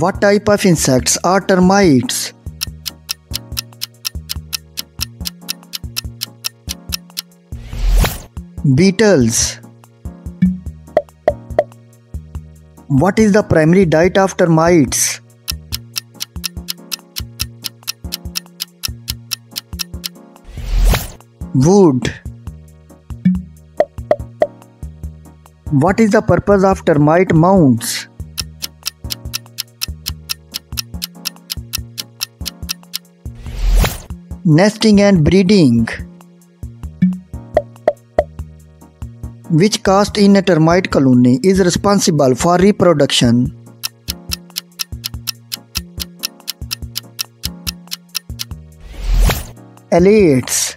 What type of insects are termites? Beetles. What is the primary diet of termites? Wood. What is the purpose of termite mounds? Nesting and breeding. Which caste in a termite colony is responsible for reproduction? Alates.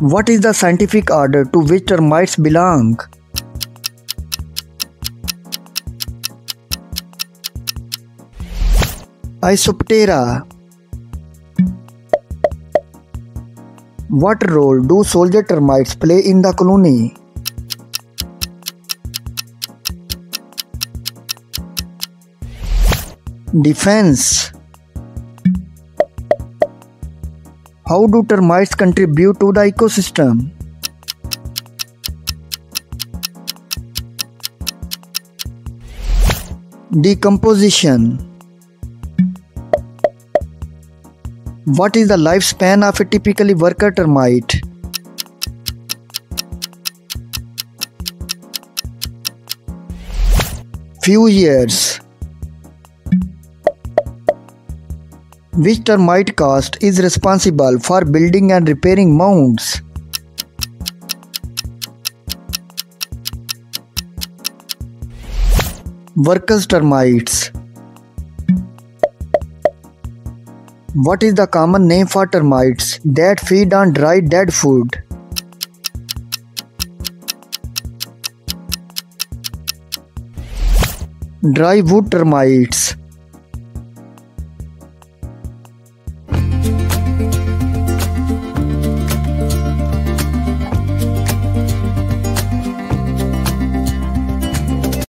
What is the scientific order to which termites belong? Isoptera. What role do soldier termites play in the colony? Defense. How do termites contribute to the ecosystem? Decomposition. What is the lifespan of a typically worker termite? Few years. Which termite caste is responsible for building and repairing mounds? Workers termites. What is the common name for termites that feed on dry dead food? Dry wood termites.